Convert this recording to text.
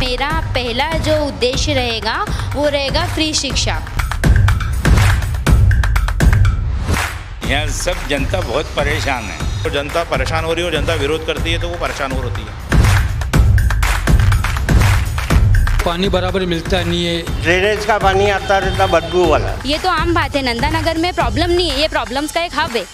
पहला जो उद्देश्य रहेगा वो रहेगा फ्री शिक्षा। यहाँ सब जनता बहुत परेशान है। तो जनता परेशान हो रही है और जनता विरोध करती है तो वो परेशान हो होती है। पानी बराबर मिलता नहीं है। ड्रेनेज का पानी आता रहता बदबू वाला। ये तो आम बात है नंदा नगर में प्रॉब्लम नहीं है ये प्रॉब्लम्स का एक हब है।